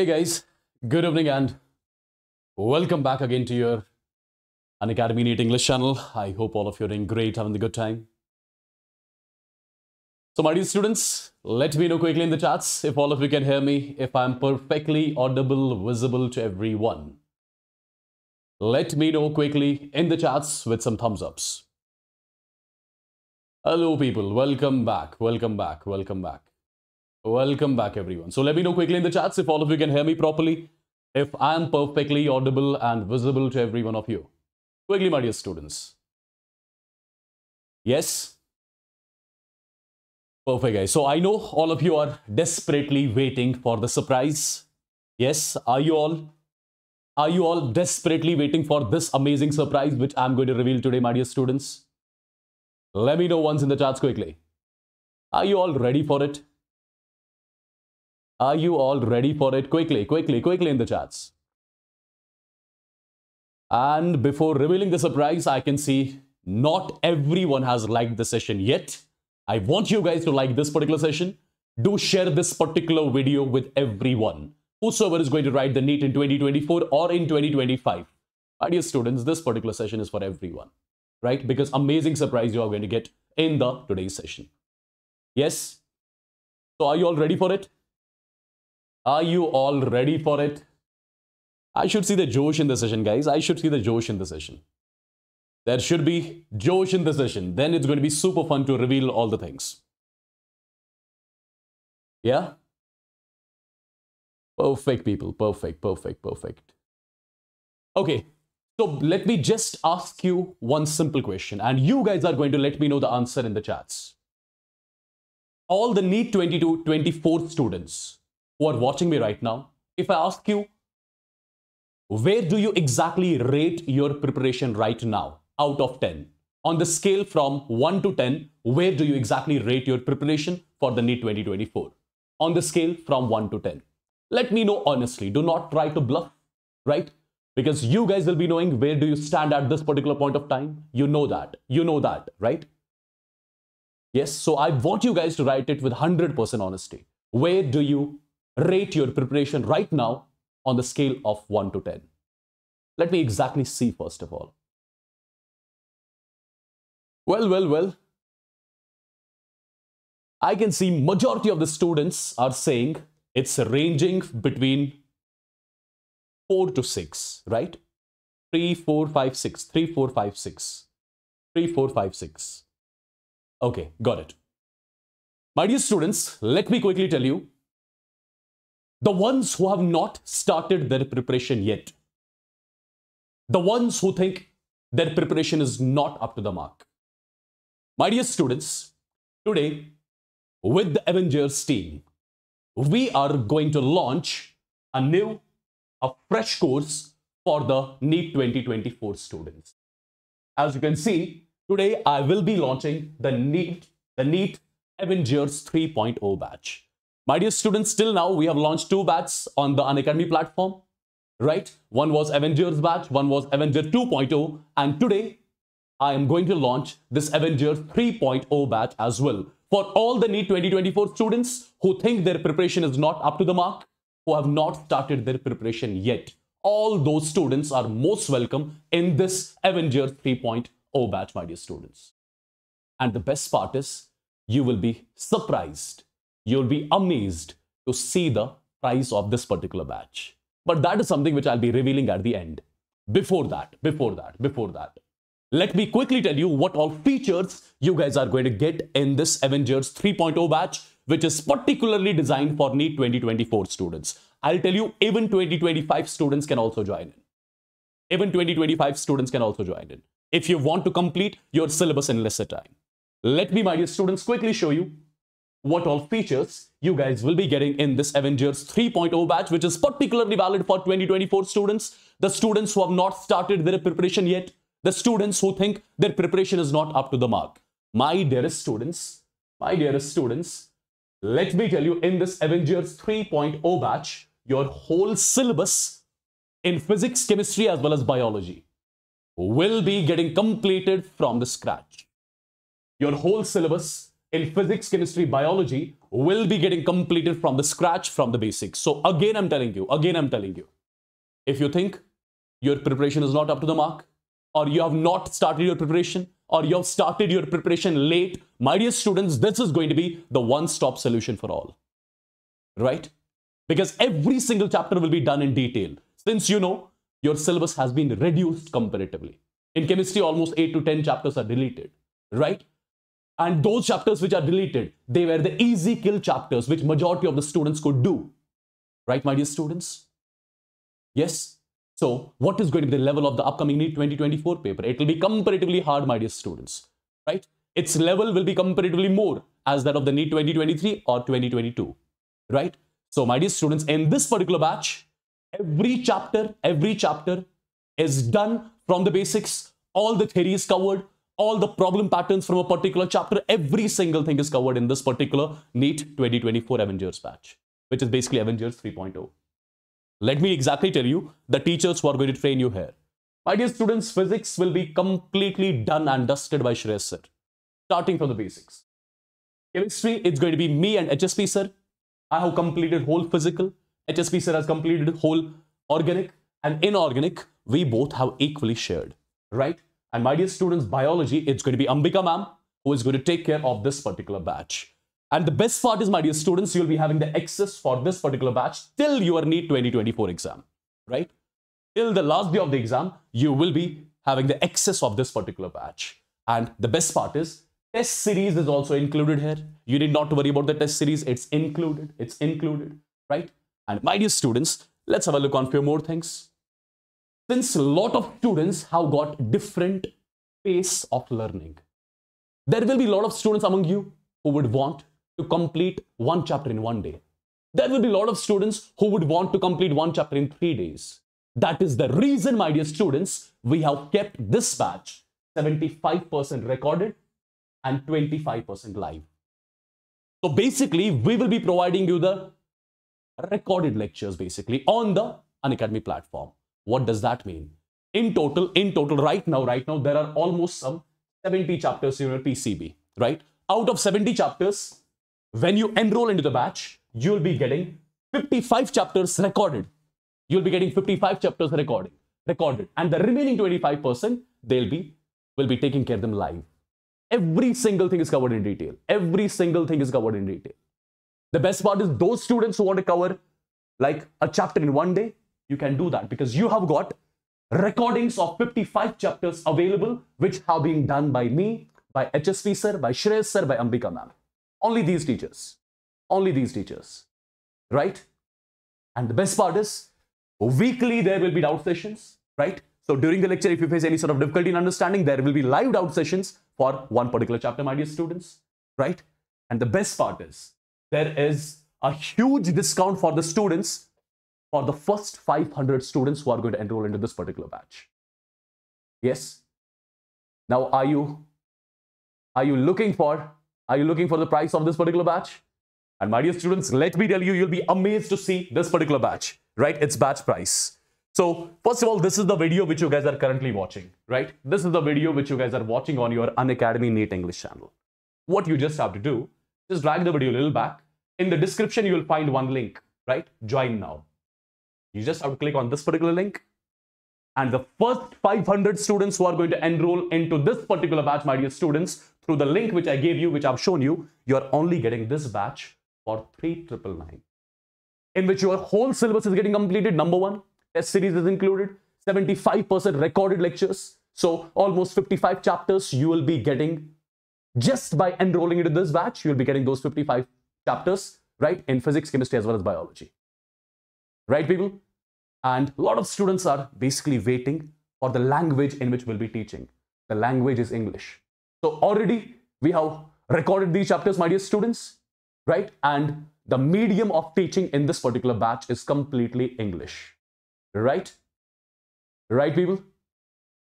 Hey guys, good evening and welcome back again to your An Academy NEET English channel. I hope all of you are doing great, having a good time. So, my dear students, let me know quickly in the chats if all of you can hear me, if I'm perfectly audible, visible to everyone. Let me know quickly in the chats with some thumbs ups. Hello, people. Welcome back. Welcome back. Welcome back. Welcome back, everyone. So let me know quickly in the chats if all of you can hear me properly, if I am perfectly audible and visible to every one of you. Quickly, my dear students. Yes? Perfect, guys. So I know all of you are desperately waiting for the surprise. Yes? Are you all? Are you all desperately waiting for this amazing surprise which I'm going to reveal today, my dear students? Let me know once in the chats quickly. Are you all ready for it? Are you all ready for it? Quickly, quickly, quickly in the chats. And before revealing the surprise, I can see not everyone has liked the session yet. I want you guys to like this particular session. Do share this particular video with everyone. Whosoever is going to write the NEET in 2024 or in 2025. My dear students, this particular session is for everyone, right? Because amazing surprise you are going to get in the today's session. Yes? So are you all ready for it? Are you all ready for it? I should see the Josh in the session, guys. I should see the Josh in the session. There should be Josh in the session. Then it's going to be super fun to reveal all the things. Yeah? Perfect, people. Perfect, perfect, perfect. Okay, so let me just ask you one simple question, and you guys are going to let me know the answer in the chats. All the NEET 22 24 students who are watching me right now, if I ask you, where do you exactly rate your preparation right now out of 10? On the scale from 1 to 10, where do you exactly rate your preparation for the NEET 2024? On the scale from 1 to 10. Let me know honestly. Do not try to bluff, right? Because you guys will be knowing where do you stand at this particular point of time. You know that. You know that, right? Yes, so I want you guys to write it with 100% honesty. Where do you rate your preparation right now on the scale of 1 to 10. Let me exactly see first of all. Well, well, well. I can see majority of the students are saying it's ranging between 4 to 6, right? 3, 4, 5, 6, 3, 4, 5, 6, 3, 4, 5, 6. Okay, got it. My dear students, let me quickly tell you the ones who have not started their preparation yet, the ones who think their preparation is not up to the mark. My dear students, today with the Avengers team, we are going to launch a new, a fresh course for the NEET 2024 students. As you can see, today I will be launching the NEET, the NEET Avengers 3.0 batch. My dear students, till now we have launched two batches on the Unacademy platform, right? One was Avengers batch, one was Avenger 2.0, and today I am going to launch this Avengers 3.0 batch as well. For all the NEET 2024 students who think their preparation is not up to the mark, who have not started their preparation yet, all those students are most welcome in this Avengers 3.0 batch, my dear students. And the best part is, you will be surprised you'll be amazed to see the price of this particular batch. But that is something which I'll be revealing at the end. Before that, before that, before that. Let me quickly tell you what all features you guys are going to get in this Avengers 3.0 batch, which is particularly designed for NEET 2024 students. I'll tell you, even 2025 students can also join in. Even 2025 students can also join in. If you want to complete your syllabus in lesser time. Let me, my dear students, quickly show you what all features you guys will be getting in this Avengers 3.0 batch, which is particularly valid for 2024 students, the students who have not started their preparation yet, the students who think their preparation is not up to the mark. My dearest students, my dearest students, let me tell you in this Avengers 3.0 batch, your whole syllabus in physics, chemistry, as well as biology will be getting completed from the scratch. Your whole syllabus in physics, chemistry, biology will be getting completed from the scratch, from the basics. So again, I'm telling you, again, I'm telling you, if you think your preparation is not up to the mark, or you have not started your preparation, or you have started your preparation late, my dear students, this is going to be the one-stop solution for all. Right? Because every single chapter will be done in detail. Since you know your syllabus has been reduced comparatively. In chemistry, almost 8 to 10 chapters are deleted, right? And those chapters which are deleted, they were the easy kill chapters which majority of the students could do. Right, my dear students? Yes? So, what is going to be the level of the upcoming NEET 2024 paper? It will be comparatively hard, my dear students. Right? Its level will be comparatively more as that of the NEET 2023 or 2022. Right? So, my dear students, in this particular batch, every chapter, every chapter is done from the basics. All the theory is covered all the problem patterns from a particular chapter, every single thing is covered in this particular NEET 2024 Avengers batch, which is basically Avengers 3.0. Let me exactly tell you the teachers who are going to train you here. My dear students, physics will be completely done and dusted by Shreyas sir, starting from the basics. Chemistry, it's going to be me and HSP sir. I have completed whole physical. HSP sir has completed whole organic and inorganic. We both have equally shared, right? And my dear students, biology, it's going to be Ambika ma'am who is going to take care of this particular batch. And the best part is, my dear students, you'll be having the access for this particular batch till your NEET 2024 exam, right? Till the last day of the exam, you will be having the access of this particular batch. And the best part is, test series is also included here. You need not to worry about the test series. It's included. It's included, right? And my dear students, let's have a look on few more things since a lot of students have got different pace of learning, there will be a lot of students among you who would want to complete one chapter in one day. There will be a lot of students who would want to complete one chapter in three days. That is the reason, my dear students, we have kept this batch 75% recorded and 25% live. So basically, we will be providing you the recorded lectures basically on the Unacademy platform. What does that mean? In total, in total, right now, right now, there are almost some 70 chapters in your PCB, right? Out of 70 chapters, when you enroll into the batch, you'll be getting 55 chapters recorded. You'll be getting 55 chapters recording, recorded. And the remaining 25%, they'll be, will be taking care of them live. Every single thing is covered in detail. Every single thing is covered in detail. The best part is those students who want to cover like a chapter in one day, you can do that because you have got recordings of 55 chapters available which have been done by me, by HSP sir, by Shreyas sir, by Ambika ma'am. Only these teachers. Only these teachers. Right? And the best part is, weekly there will be doubt sessions, right? So during the lecture, if you face any sort of difficulty in understanding, there will be live doubt sessions for one particular chapter, my dear students, right? And the best part is, there is a huge discount for the students for the first 500 students who are going to enroll into this particular batch. Yes. Now, are you are you looking for are you looking for the price of this particular batch? And my dear students, let me tell you, you'll be amazed to see this particular batch, right? It's batch price. So first of all, this is the video which you guys are currently watching, right? This is the video which you guys are watching on your Unacademy NEET English channel. What you just have to do, just drag the video a little back. In the description, you will find one link, right? Join now. You just have to click on this particular link. And the first 500 students who are going to enroll into this particular batch, my dear students, through the link which I gave you, which I've shown you, you're only getting this batch for 3999 in which your whole syllabus is getting completed. Number one, test series is included, 75% recorded lectures. So almost 55 chapters you will be getting just by enrolling into this batch. You will be getting those 55 chapters, right, in physics, chemistry, as well as biology right people? And a lot of students are basically waiting for the language in which we'll be teaching. The language is English. So already we have recorded these chapters, my dear students, right? And the medium of teaching in this particular batch is completely English, right? Right, people?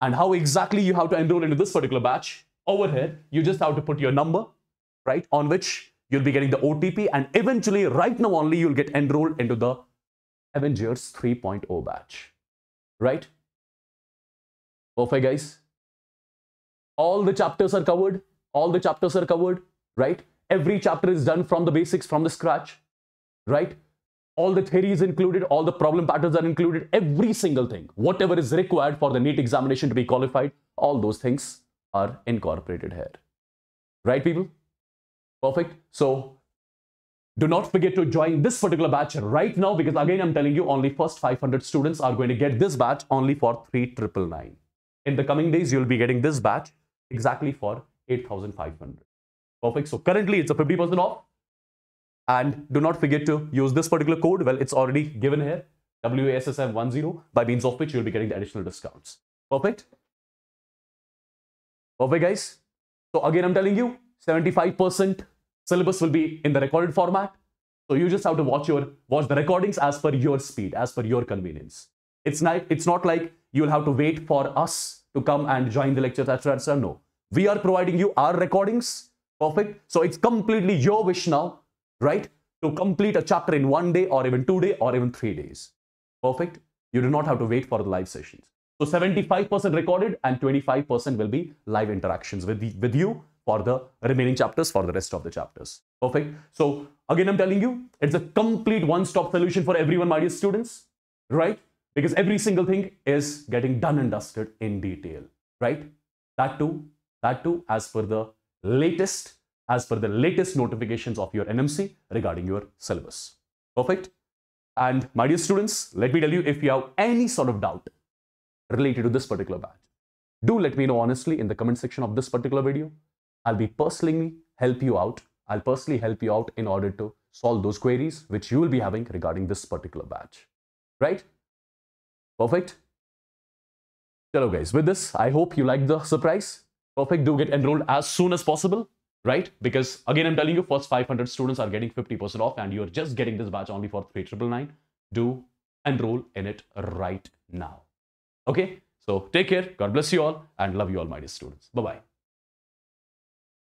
And how exactly you have to enroll into this particular batch? Over here, you just have to put your number, right? On which you'll be getting the OTP and eventually right now only you'll get enrolled into the Avengers 3.0 batch. Right? Perfect, guys. All the chapters are covered. All the chapters are covered. Right? Every chapter is done from the basics, from the scratch, right? All the theory is included, all the problem patterns are included, every single thing, whatever is required for the NEET examination to be qualified, all those things are incorporated here. Right, people? Perfect. So do not forget to join this particular batch right now because again, I'm telling you, only first 500 students are going to get this batch only for 3999. In the coming days, you'll be getting this batch exactly for 8500. Perfect. So currently it's a 50% off. And do not forget to use this particular code. Well, it's already given here, WASSIM10, by means of which you'll be getting the additional discounts. Perfect. Perfect, guys. So again, I'm telling you, 75% syllabus will be in the recorded format. So you just have to watch your watch the recordings as per your speed, as per your convenience. It's not, it's not like you'll have to wait for us to come and join the lecture, etc. etc. No. We are providing you our recordings. Perfect. So it's completely your wish now, right? To complete a chapter in one day or even two days or even three days. Perfect. You do not have to wait for the live sessions. So 75% recorded and 25% will be live interactions with, the, with you for the remaining chapters for the rest of the chapters. Perfect. So again, I'm telling you, it's a complete one-stop solution for everyone, my dear students, right? Because every single thing is getting done and dusted in detail, right? That too, that too, as per the latest, as per the latest notifications of your NMC regarding your syllabus. Perfect. And my dear students, let me tell you, if you have any sort of doubt related to this particular batch. Do let me know honestly in the comment section of this particular video. I'll be personally help you out. I'll personally help you out in order to solve those queries which you will be having regarding this particular batch. Right? Perfect. Hello guys, with this, I hope you like the surprise. Perfect, do get enrolled as soon as possible, right? Because again, I'm telling you, first 500 students are getting 50% off and you're just getting this batch only for 3999. Do enroll in it right now. Okay, so take care. God bless you all and love you all, my dear students. Bye bye.